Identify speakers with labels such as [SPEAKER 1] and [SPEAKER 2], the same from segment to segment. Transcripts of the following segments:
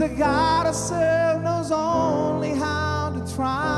[SPEAKER 1] the God I
[SPEAKER 2] serve knows only how to try.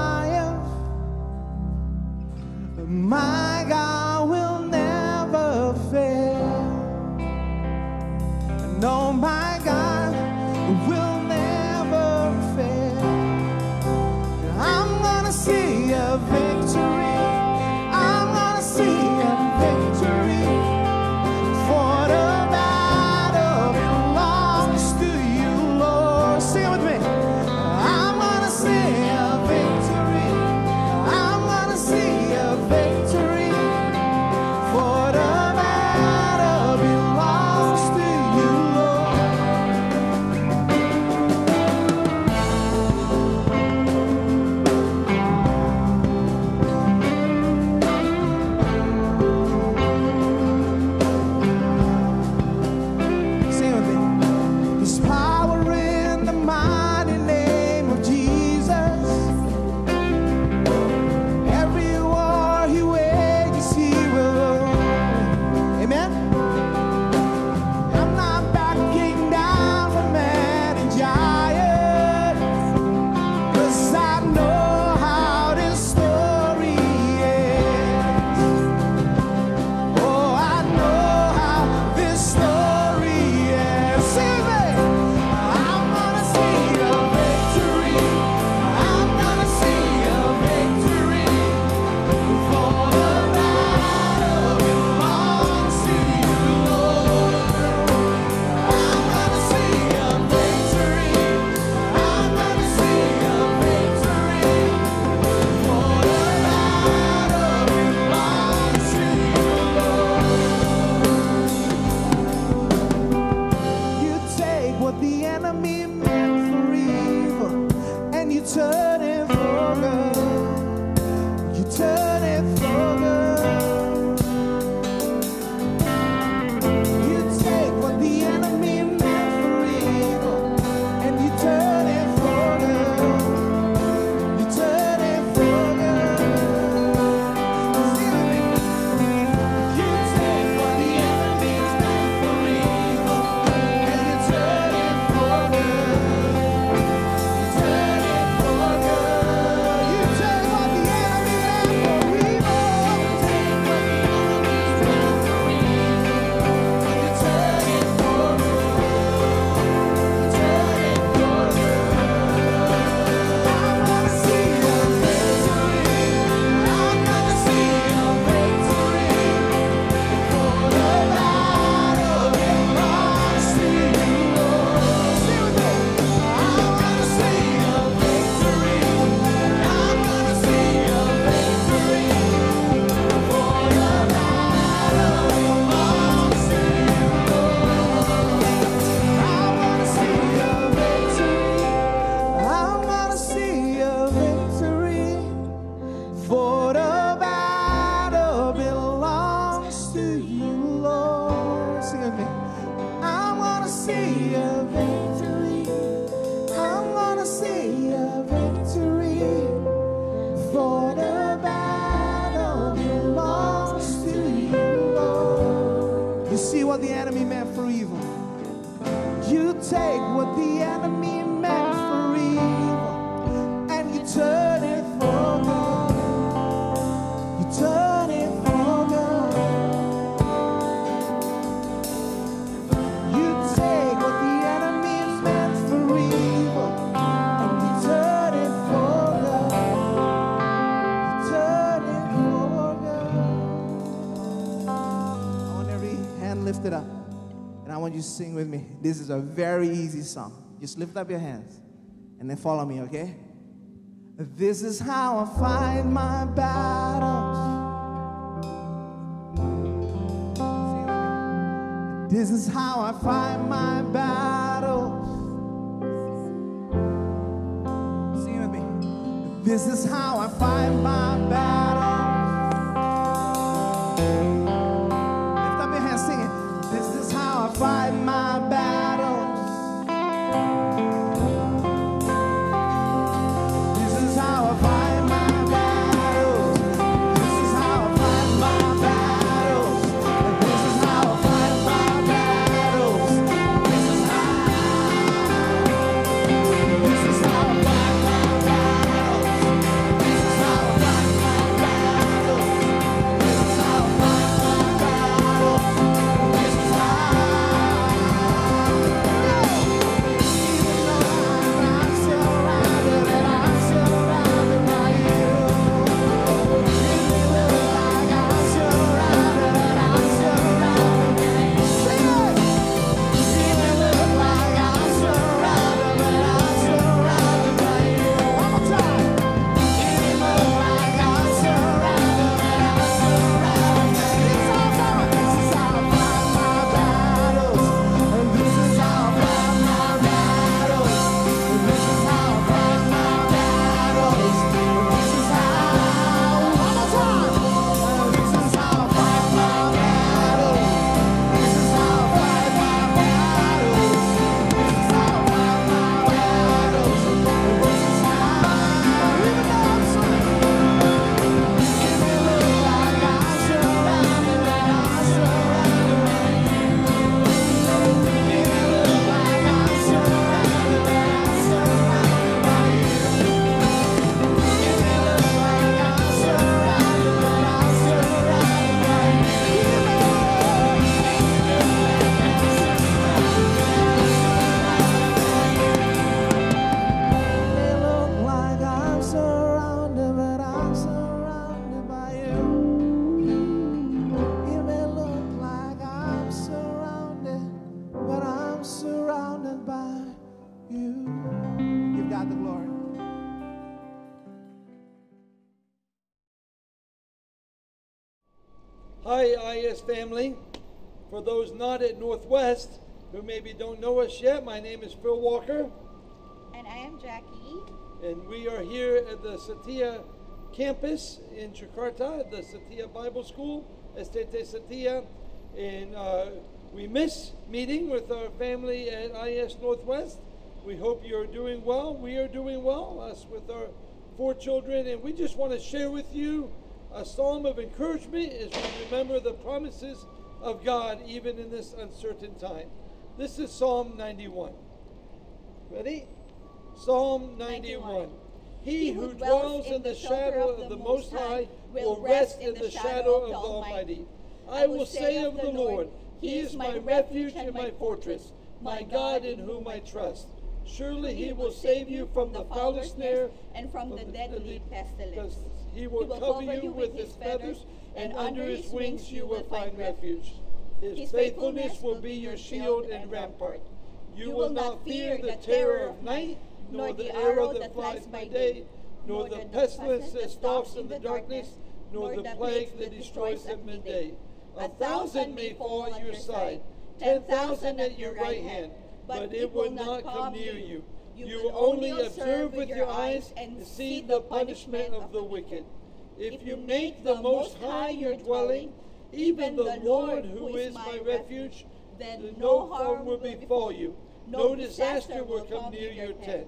[SPEAKER 2] This is a very easy song. Just lift up your hands and then follow me, okay? This is how I fight my battles. This is how I fight my battles. Sing with me. This is how I fight my battles.
[SPEAKER 3] Hi, IES family. For those not at Northwest who maybe don't know us yet, my name is Phil Walker,
[SPEAKER 4] And I am Jackie.
[SPEAKER 3] and we are here at the Satya campus in Jakarta, at the Satya Bible School, Estete Satya. And uh, we miss meeting with our family at IES Northwest. We hope you're doing well. We are doing well, us with our four children. And we just want to share with you a psalm of encouragement as we remember the promises of God even in this uncertain time. This is Psalm 91. Ready? Psalm 91. He who dwells in the shadow of the Most High will rest in the shadow of the Almighty. I will say of the Lord, He is my refuge and my fortress, my God in whom I trust. Surely He will save you from the foul snare
[SPEAKER 4] and from the deadly pestilence.
[SPEAKER 3] He will cover you with His feathers, and under His wings you will find refuge. His faithfulness will be your shield and rampart. You will not fear the terror of night, nor the arrow that flies by day, nor the pestilence that stalks in the darkness, nor the plague that destroys at midday. A thousand may fall at your side, ten thousand at your right hand, but it will not come near you. You will only observe with your eyes and see the punishment of the wicked. If you make the Most High your dwelling, even the Lord who is my refuge, then no harm will befall you, no disaster will come near your tent.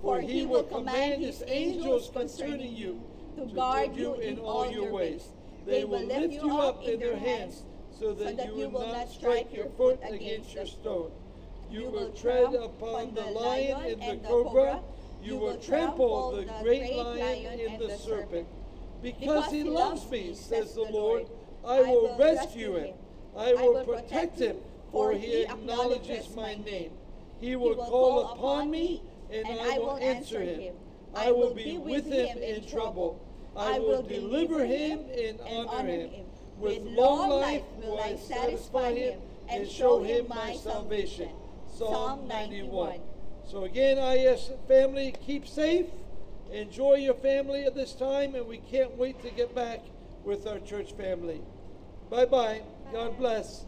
[SPEAKER 3] For he will command his angels concerning you to guard you in all your ways. They will lift you up in their hands so that you will not strike your foot against your stone. You will tread upon the lion and the cobra. You will trample the great lion and the serpent. Because he loves me, says the Lord, I will rescue him. I will protect him, for he acknowledges my name. He will call upon me, and I will answer him. I will be with him in trouble. I will deliver him and honor him. With long life will I satisfy him and show him my salvation. Psalm 91. So again, IES family, keep safe. Enjoy your family at this time, and we can't wait to get back with our church family. Bye bye. God bless.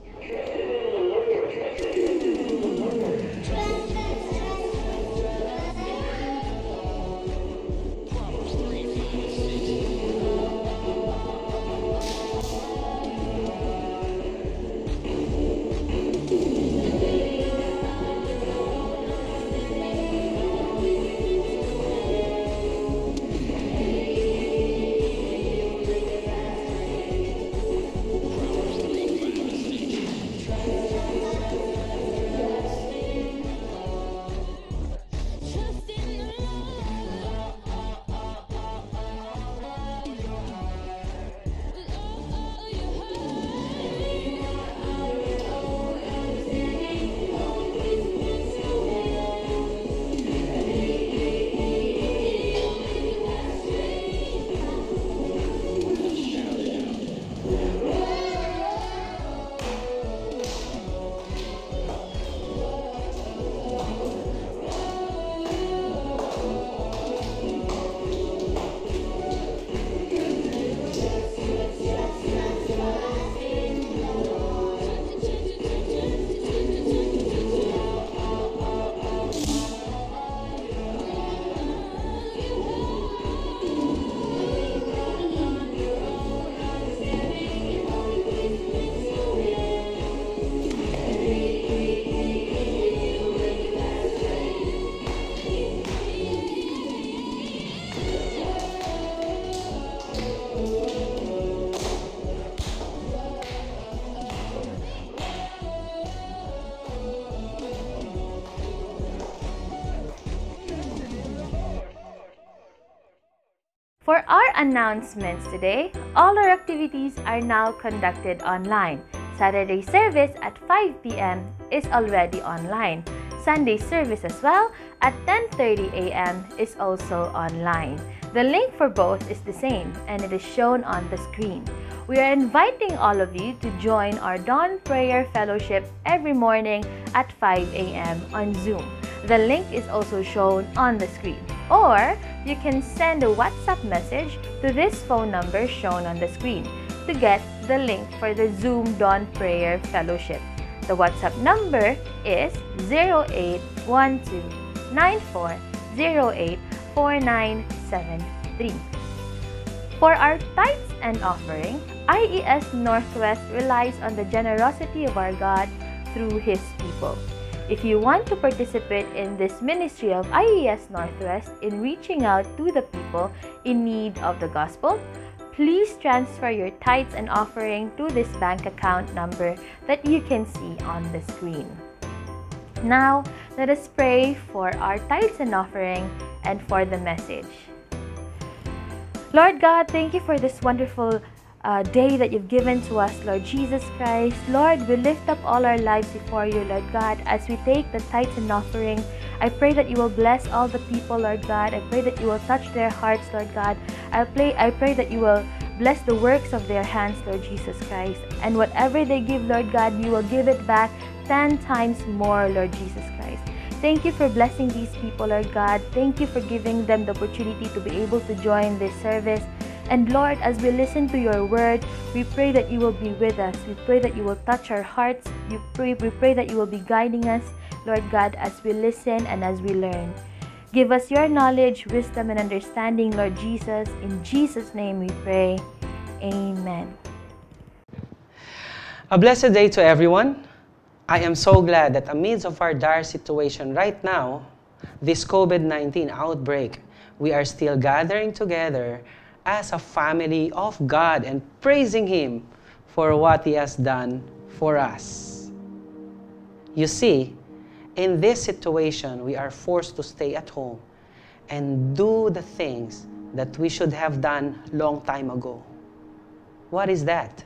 [SPEAKER 5] Announcements today, all our activities are now conducted online. Saturday service at 5 p.m. is already online. Sunday service as well at 10:30 a.m. is also online. The link for both is the same and it is shown on the screen. We are inviting all of you to join our dawn prayer fellowship every morning at 5 a.m. on Zoom. The link is also shown on the screen. Or you can send a WhatsApp message to this phone number shown on the screen to get the link for the Zoom Dawn Prayer Fellowship. The WhatsApp number is 0812-9408-4973. For our tithes and offering, IES Northwest relies on the generosity of our God through His people. If you want to participate in this ministry of IES Northwest in reaching out to the people in need of the gospel, please transfer your tithes and offering to this bank account number that you can see on the screen. Now, let us pray for our tithes and offering and for the message. Lord God, thank you for this wonderful uh, day that you've given to us, Lord Jesus Christ. Lord, we lift up all our lives before you, Lord God, as we take the tithes and offering. I pray that you will bless all the people, Lord God. I pray that you will touch their hearts, Lord God. I pray, I pray that you will bless the works of their hands, Lord Jesus Christ. And whatever they give, Lord God, you will give it back 10 times more, Lord Jesus Christ. Thank you for blessing these people, Lord God. Thank you for giving them the opportunity to be able to join this service. And Lord, as we listen to your word, we pray that you will be with us. We pray that you will touch our hearts. You pray, we pray that you will be guiding us, Lord God, as we listen and as we learn. Give us your knowledge, wisdom, and understanding, Lord Jesus. In Jesus' name we pray. Amen.
[SPEAKER 6] A blessed day to everyone. I am so glad that amidst of our dire situation right now, this COVID-19 outbreak, we are still gathering together as a family of God and praising Him for what He has done for us. You see, in this situation, we are forced to stay at home and do the things that we should have done long time ago. What is that?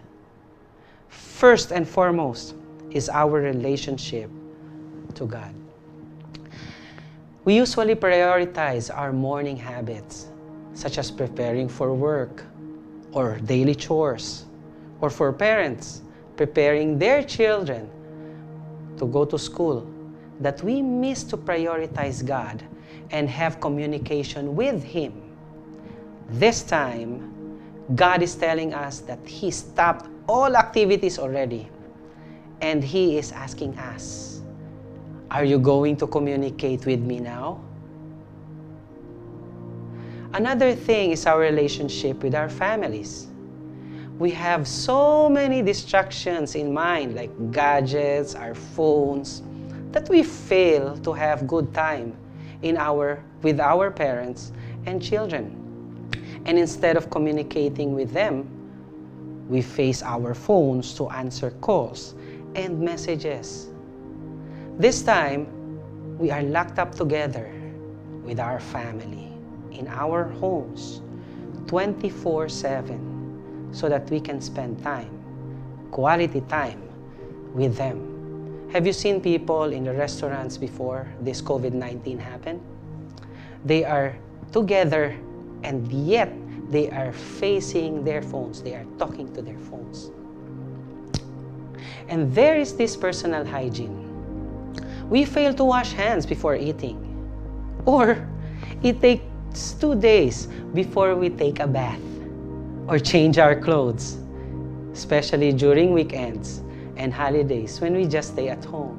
[SPEAKER 6] First and foremost is our relationship to God. We usually prioritize our morning habits, such as preparing for work or daily chores, or for parents preparing their children to go to school, that we miss to prioritize God and have communication with Him. This time, God is telling us that He stopped all activities already and He is asking us, Are you going to communicate with me now? Another thing is our relationship with our families. We have so many distractions in mind, like gadgets, our phones, that we fail to have good time in our, with our parents and children. And instead of communicating with them, we face our phones to answer calls and messages. This time, we are locked up together with our family in our homes 24 7 so that we can spend time, quality time with them. Have you seen people in the restaurants before this COVID 19 happened? They are together and yet they are facing their phones, they are talking to their phones. And there is this personal hygiene. We fail to wash hands before eating. Or it takes two days before we take a bath or change our clothes, especially during weekends and holidays when we just stay at home.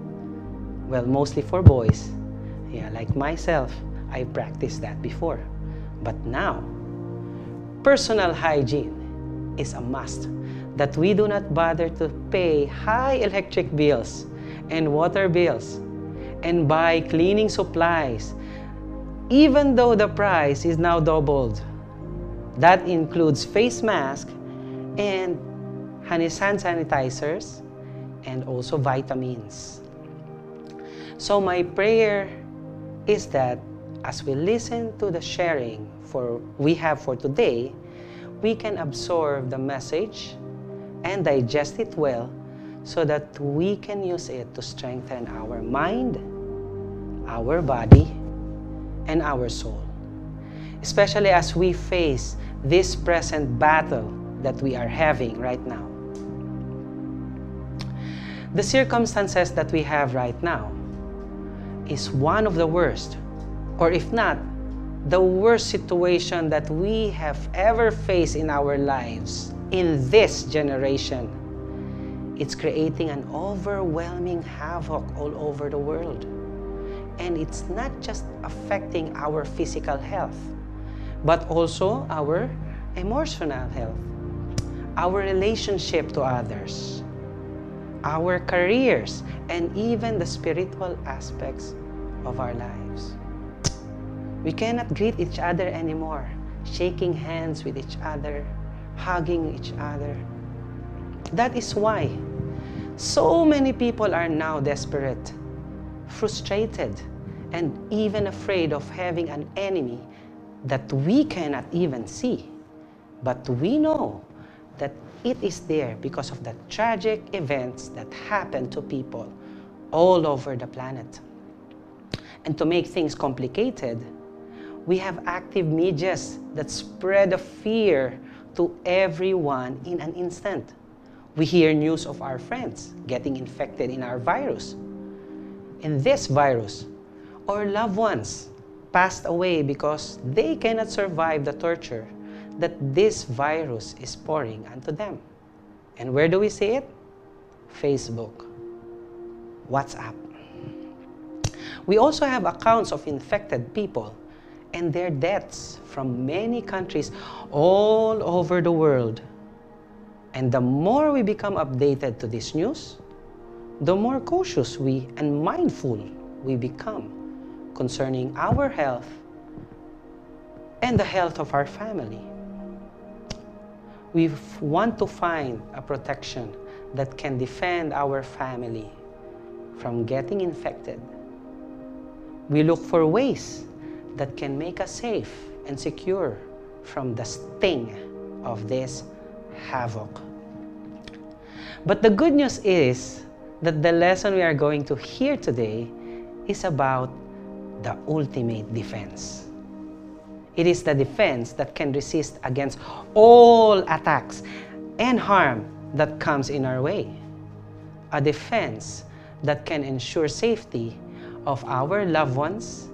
[SPEAKER 6] Well, mostly for boys. Yeah, like myself, I practiced that before. But now, personal hygiene is a must that we do not bother to pay high electric bills and water bills and buy cleaning supplies, even though the price is now doubled. That includes face masks and hand sanitizers and also vitamins. So my prayer is that as we listen to the sharing for we have for today, we can absorb the message and digest it well so that we can use it to strengthen our mind, our body, and our soul. Especially as we face this present battle that we are having right now. The circumstances that we have right now is one of the worst, or if not, the worst situation that we have ever faced in our lives in this generation. It's creating an overwhelming havoc all over the world. And it's not just affecting our physical health, but also our emotional health, our relationship to others, our careers, and even the spiritual aspects of our lives. We cannot greet each other anymore, shaking hands with each other, hugging each other. That is why so many people are now desperate, frustrated, and even afraid of having an enemy that we cannot even see. But we know that it is there because of the tragic events that happen to people all over the planet. And to make things complicated, we have active medias that spread the fear to everyone in an instant. We hear news of our friends getting infected in our virus. In this virus, or loved ones passed away because they cannot survive the torture that this virus is pouring onto them. And where do we see it? Facebook, WhatsApp. We also have accounts of infected people and their deaths from many countries all over the world. And the more we become updated to this news, the more cautious we and mindful we become concerning our health and the health of our family. We want to find a protection that can defend our family from getting infected. We look for ways that can make us safe and secure from the sting of this havoc. But the good news is that the lesson we are going to hear today is about the ultimate defense. It is the defense that can resist against all attacks and harm that comes in our way. A defense that can ensure safety of our loved ones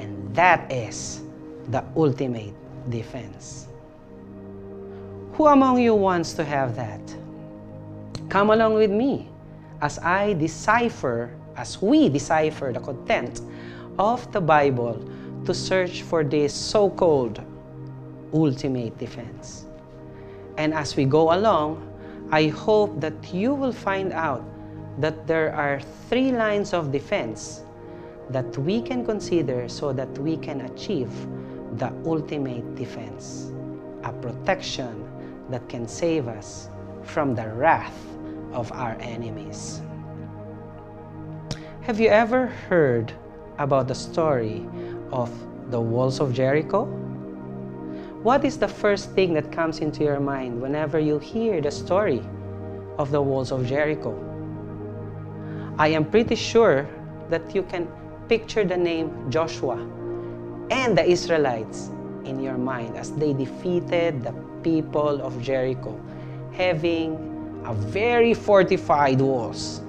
[SPEAKER 6] and that is the ultimate defense. Who among you wants to have that? Come along with me as I decipher, as we decipher the content of the Bible to search for this so called ultimate defense. And as we go along, I hope that you will find out that there are three lines of defense that we can consider so that we can achieve the ultimate defense, a protection that can save us from the wrath of our enemies. Have you ever heard about the story of the walls of Jericho? What is the first thing that comes into your mind whenever you hear the story of the walls of Jericho? I am pretty sure that you can picture the name Joshua and the Israelites in your mind as they defeated the people of Jericho, having a very fortified walls.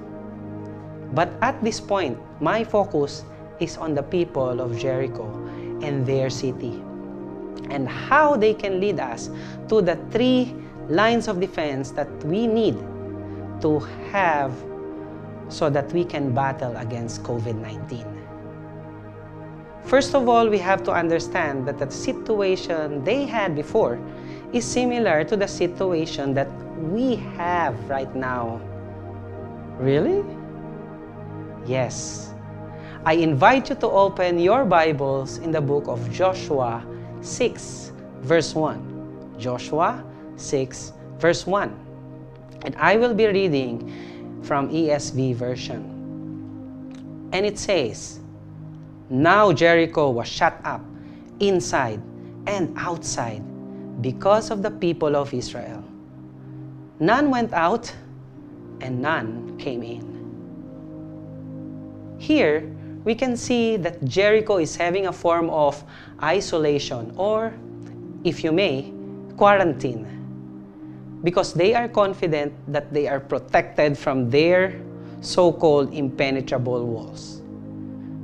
[SPEAKER 6] But at this point, my focus is on the people of Jericho and their city and how they can lead us to the three lines of defense that we need to have so that we can battle against COVID 19. First of all, we have to understand that the situation they had before is similar to the situation that we have right now. Really? Yes. I invite you to open your Bibles in the book of Joshua 6, verse 1. Joshua 6, verse 1. And I will be reading from ESV version. And it says, Now Jericho was shut up inside and outside because of the people of Israel. None went out and none came in. Here, we can see that Jericho is having a form of isolation or, if you may, quarantine because they are confident that they are protected from their so called impenetrable walls.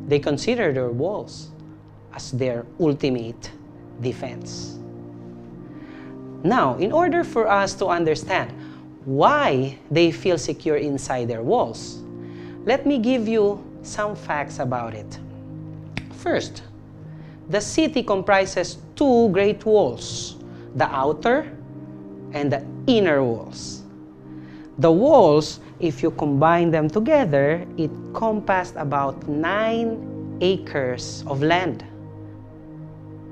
[SPEAKER 6] They consider their walls as their ultimate defense. Now, in order for us to understand why they feel secure inside their walls, let me give you some facts about it. First, the city comprises two great walls the outer and the inner walls. The walls, if you combine them together, it compassed about nine acres of land.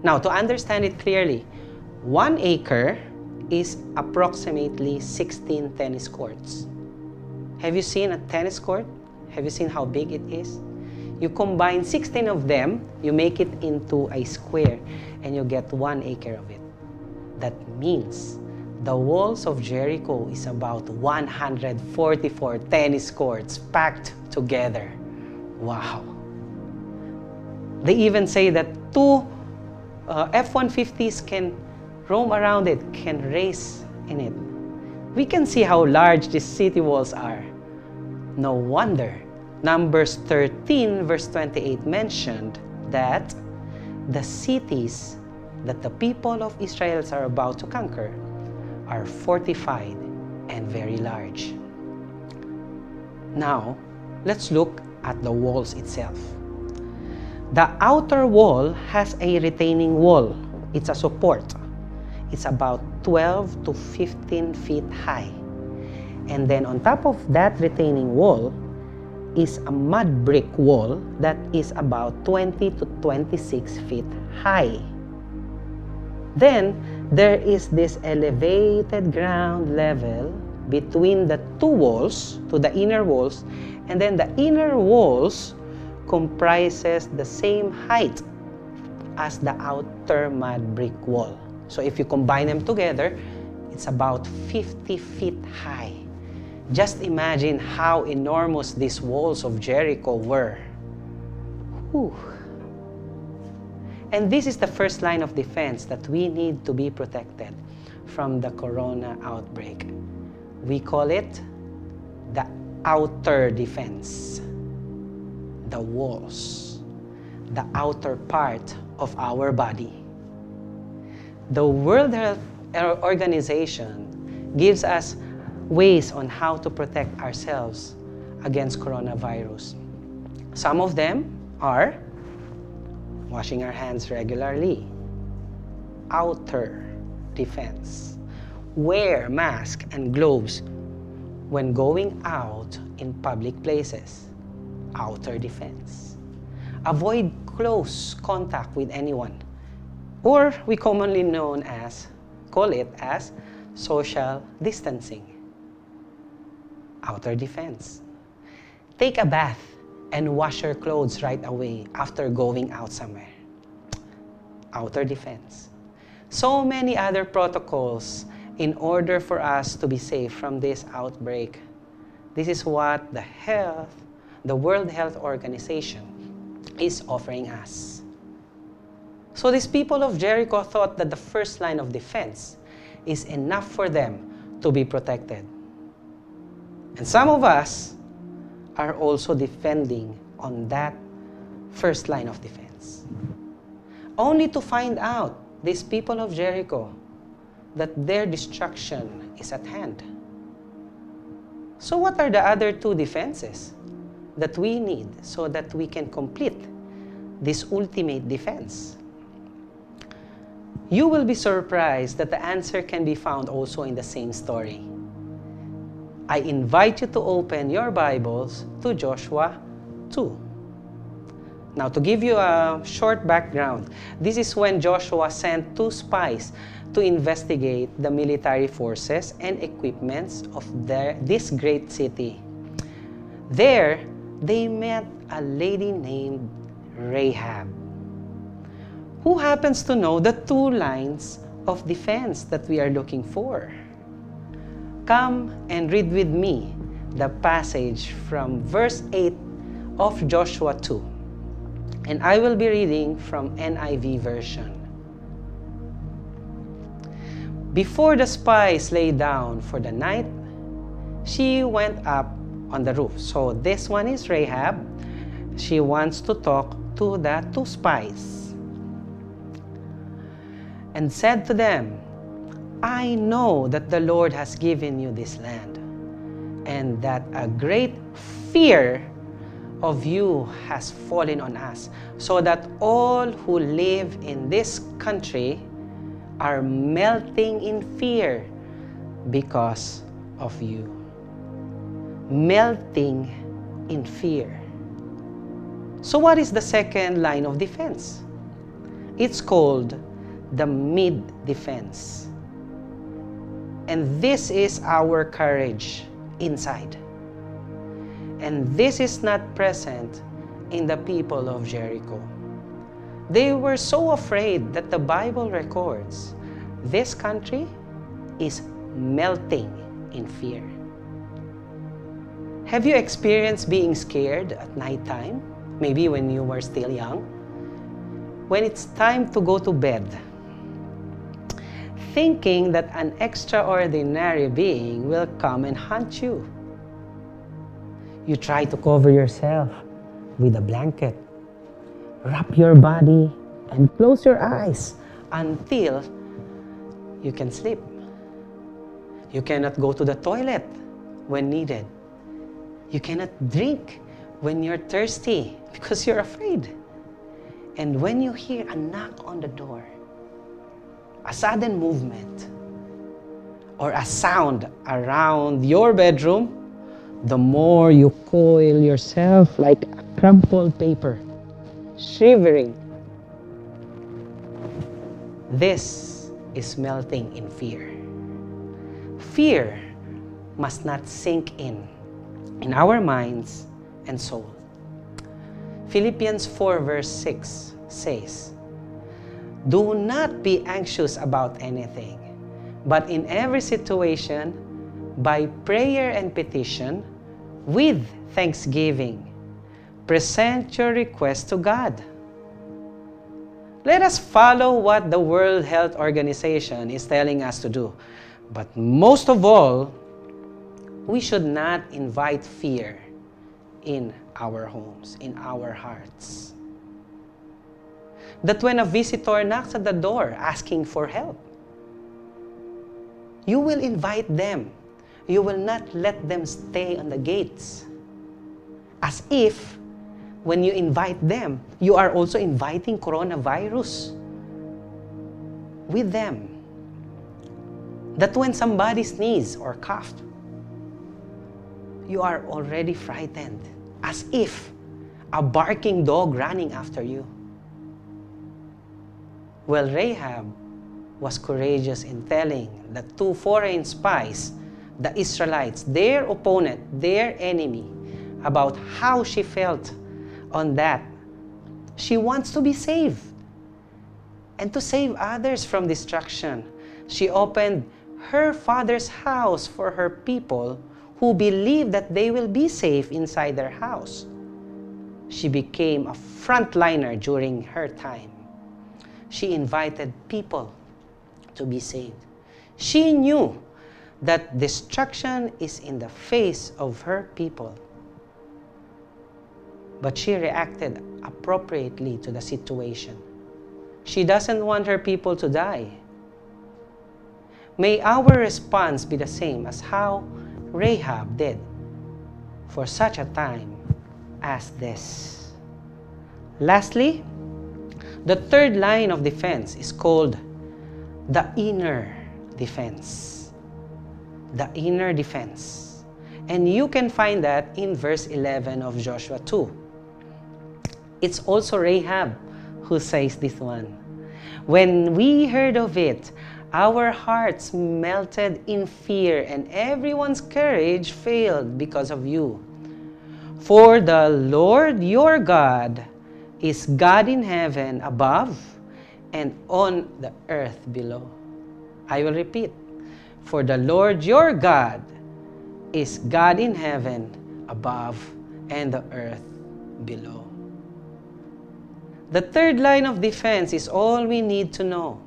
[SPEAKER 6] Now, to understand it clearly, one acre is approximately 16 tennis courts. Have you seen a tennis court? Have you seen how big it is? You combine 16 of them, you make it into a square, and you get one acre of it. That means the walls of Jericho is about 144 tennis courts packed together. Wow. They even say that two uh, F 150s can roam around it, can race in it. We can see how large these city walls are. No wonder Numbers 13, verse 28 mentioned that the cities that the people of Israel are about to conquer are fortified and very large. Now, let's look at the walls itself. The outer wall has a retaining wall. It's a support. It's about 12 to 15 feet high. And then on top of that retaining wall is a mud brick wall that is about 20 to 26 feet high. Then there is this elevated ground level between the two walls to the inner walls and then the inner walls comprises the same height as the outer mud brick wall. So if you combine them together, it's about 50 feet high. Just imagine how enormous these walls of Jericho were. Whew. And this is the first line of defense that we need to be protected from the corona outbreak. We call it the outer defense, the walls, the outer part of our body. The World Health Organization gives us ways on how to protect ourselves against coronavirus. Some of them are washing our hands regularly, outer defense, wear mask and gloves when going out in public places, outer defense, avoid close contact with anyone, or we commonly known as call it as social distancing outer defense. Take a bath and wash your clothes right away after going out somewhere. Outer defense. So many other protocols in order for us to be safe from this outbreak. This is what the health, the World Health Organization is offering us. So these people of Jericho thought that the first line of defense is enough for them to be protected. And some of us are also defending on that first line of defense. Only to find out, these people of Jericho, that their destruction is at hand. So, what are the other two defenses that we need so that we can complete this ultimate defense? You will be surprised that the answer can be found also in the same story. I invite you to open your Bibles to Joshua 2. Now, to give you a short background, this is when Joshua sent two spies to investigate the military forces and equipments of their, this great city. There, they met a lady named Rahab, who happens to know the two lines of defense that we are looking for. Come and read with me the passage from verse 8 of Joshua 2. And I will be reading from NIV version. Before the spies lay down for the night, she went up on the roof. So this one is Rahab. She wants to talk to the two spies. And said to them, I know that the Lord has given you this land, and that a great fear of you has fallen on us, so that all who live in this country are melting in fear because of you. Melting in fear. So, what is the second line of defense? It's called the mid defense. And this is our courage inside. And this is not present in the people of Jericho. They were so afraid that the Bible records this country is melting in fear. Have you experienced being scared at nighttime? Maybe when you were still young? When it's time to go to bed, thinking that an extraordinary being will come and hunt you. You try to cover yourself with a blanket. Wrap your body and close your eyes until you can sleep. You cannot go to the toilet when needed. You cannot drink when you're thirsty because you're afraid. And when you hear a knock on the door, a sudden movement, or a sound around your bedroom, the more you coil yourself like a crumpled paper, shivering. This is melting in fear. Fear must not sink in in our minds and soul. Philippians 4, verse 6 says, Do not be anxious about anything, but in every situation, by prayer and petition, with thanksgiving, present your request to God. Let us follow what the World Health Organization is telling us to do. But most of all, we should not invite fear in our homes, in our hearts. That when a visitor knocks at the door asking for help, you will invite them. You will not let them stay on the gates. As if when you invite them, you are also inviting coronavirus with them. That when somebody sneezes or coughed, you are already frightened, as if a barking dog running after you. Well, Rahab was courageous in telling the two foreign spies, the Israelites, their opponent, their enemy, about how she felt on that. She wants to be saved and to save others from destruction. She opened her father's house for her people who believe that they will be safe inside their house. She became a frontliner during her time. She invited people to be saved. She knew that destruction is in the face of her people. But she reacted appropriately to the situation. She doesn't want her people to die. May our response be the same as how Rahab did for such a time as this. Lastly, the third line of defense is called the inner defense. The inner defense. And you can find that in verse 11 of Joshua 2. It's also Rahab who says this one. When we heard of it, our hearts melted in fear, and everyone's courage failed because of you. For the Lord your God is God in heaven above and on the earth below. I will repeat. For the Lord your God is God in heaven above and the earth below. The third line of defense is all we need to know.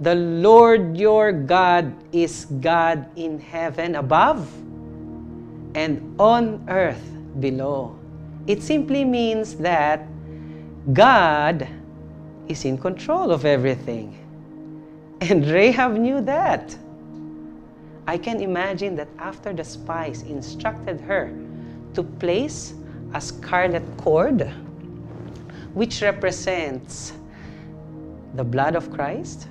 [SPEAKER 6] The Lord your God is God in heaven above and on earth below. It simply means that God is in control of everything. And Rahab knew that. I can imagine that after the spies instructed her to place a scarlet cord, which represents the blood of Christ,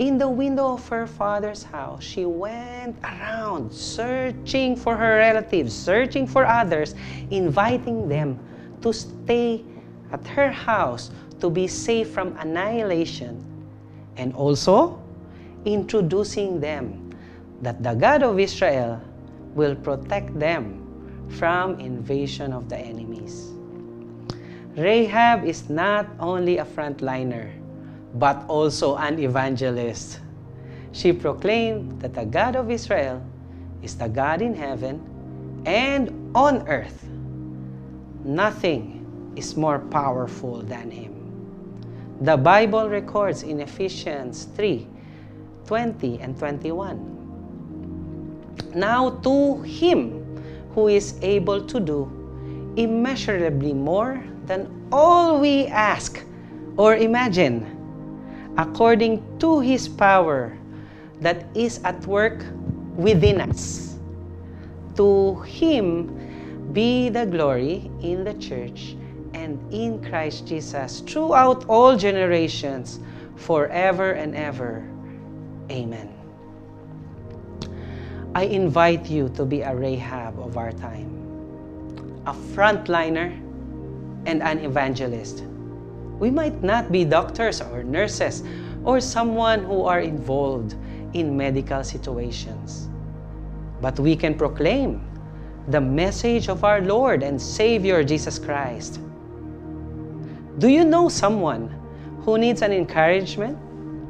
[SPEAKER 6] in the window of her father's house, she went around searching for her relatives, searching for others, inviting them to stay at her house to be safe from annihilation, and also introducing them that the God of Israel will protect them from invasion of the enemies. Rahab is not only a frontliner, but also an evangelist. She proclaimed that the God of Israel is the God in heaven and on earth. Nothing is more powerful than him. The Bible records in Ephesians 3 20 and 21. Now to him who is able to do immeasurably more than all we ask or imagine, according to his power that is at work within us. To him be the glory in the church and in Christ Jesus throughout all generations, forever and ever. Amen. I invite you to be a Rahab of our time, a frontliner and an evangelist. We might not be doctors or nurses or someone who are involved in medical situations, but we can proclaim the message of our Lord and Savior Jesus Christ. Do you know someone who needs an encouragement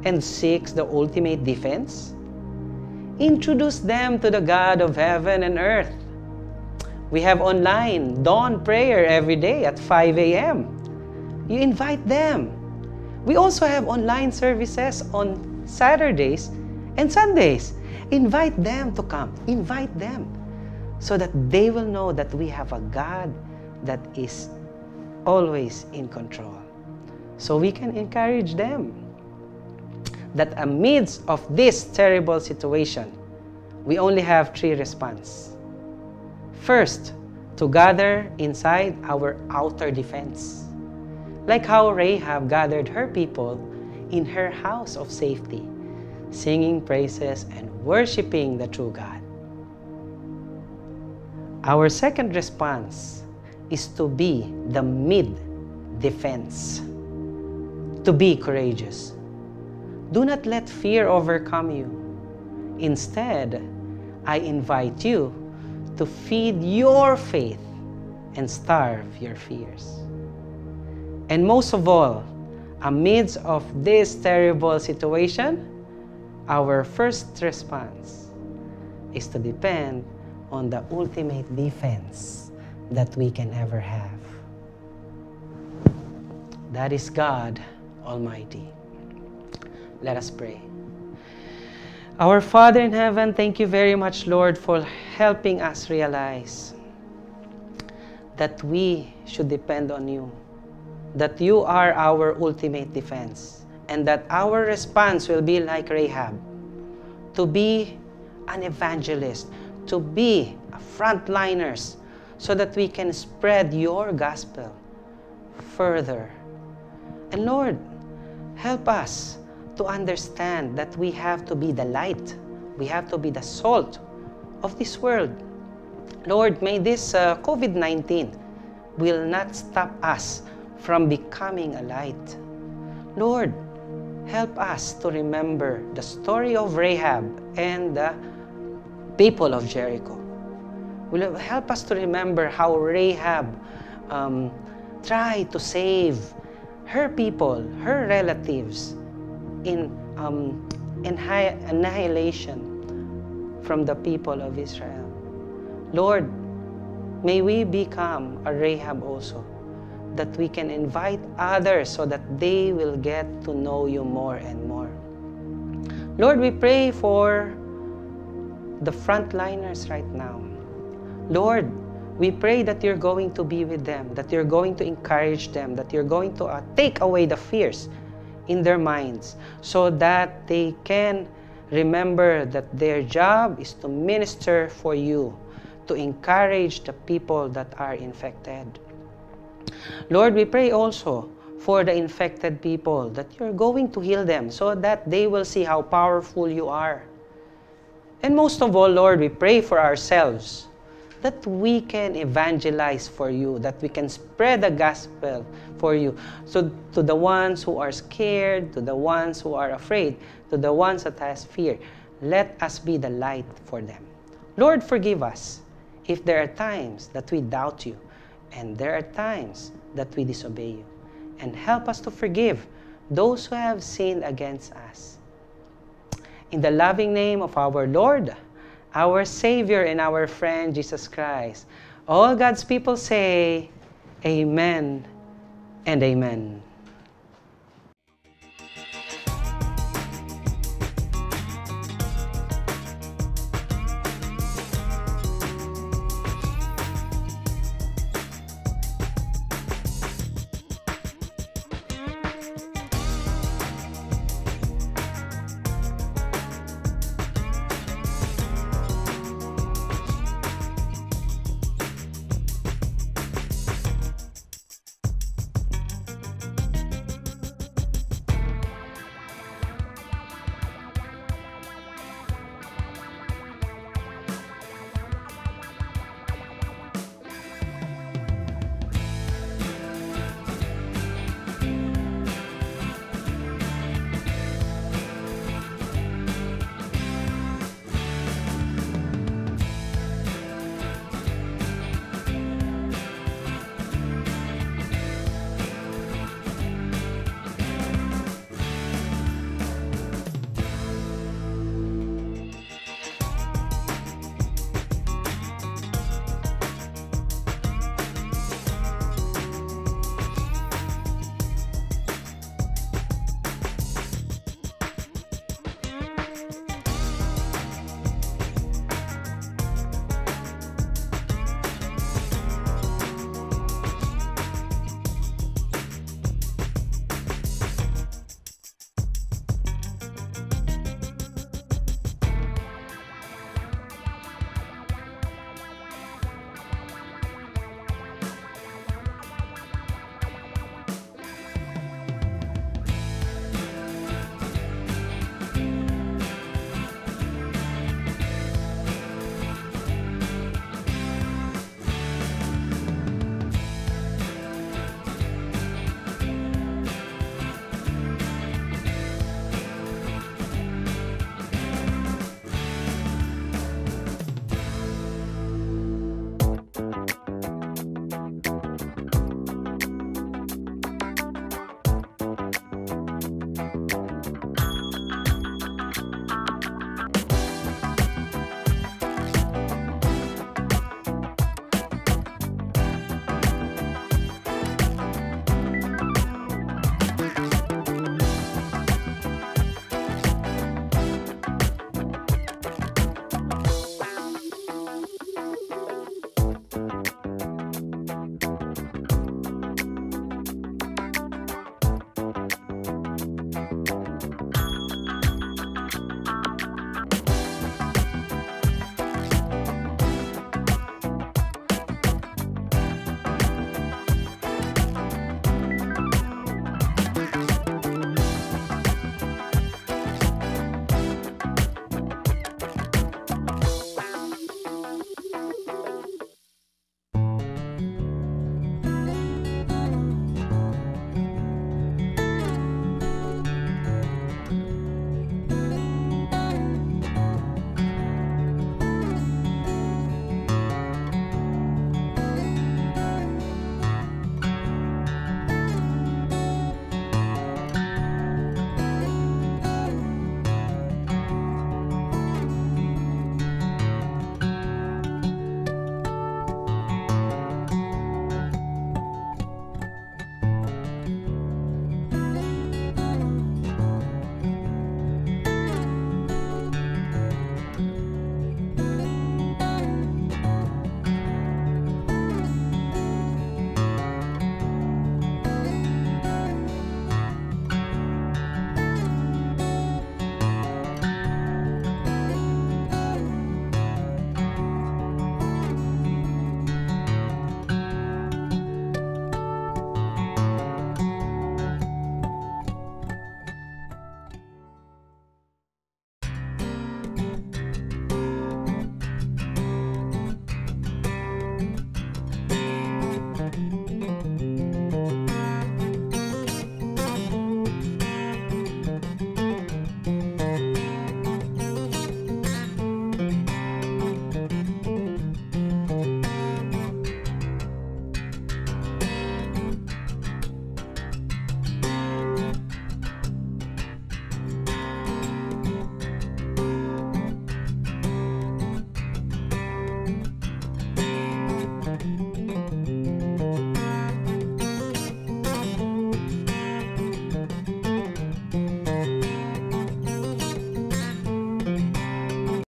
[SPEAKER 6] and seeks the ultimate defense? Introduce them to the God of heaven and earth. We have online dawn prayer every day at 5 a.m. You invite them. We also have online services on Saturdays and Sundays. Invite them to come. Invite them so that they will know that we have a God that is always in control. So we can encourage them that amidst of this terrible situation, we only have three response. First, to gather inside our outer defense. Like how Rahab gathered her people in her house of safety, singing praises and worshiping the true God. Our second response is to be the mid defense, to be courageous. Do not let fear overcome you. Instead, I invite you to feed your faith and starve your fears. And most of all, amidst of this terrible situation, our first response is to depend on the ultimate defense that we can ever have. That is God Almighty. Let us pray. Our Father in heaven, thank you very much, Lord, for helping us realize that we should depend on you, that you are our ultimate defense, and that our response will be like Rahab to be an evangelist, to be frontliners, so that we can spread your gospel further. And Lord, help us to understand that we have to be the light, we have to be the salt of this world. Lord, may this uh, COVID 19 will not stop us from becoming a light. Lord, help us to remember the story of Rahab and the people of Jericho. Will help us to remember how Rahab um, tried to save her people, her relatives, in um, annihilation from the people of Israel. Lord, may we become a Rahab also, that we can invite others so that they will get to know you more and more. Lord, we pray for the frontliners right now. Lord, we pray that you're going to be with them, that you're going to encourage them, that you're going to uh, take away the fears in their minds so that they can remember that their job is to minister for you, to encourage the people that are infected. Lord, we pray also for the infected people that you're going to heal them so that they will see how powerful you are. And most of all, Lord, we pray for ourselves that we can evangelize for you, that we can spread the gospel for you. So to the ones who are scared, to the ones who are afraid, to the ones that has fear, let us be the light for them. Lord, forgive us if there are times that we doubt you and there are times that we disobey you. And help us to forgive those who have sinned against us. In the loving name of our Lord, our Savior, and our friend Jesus Christ, all God's people say, Amen and Amen.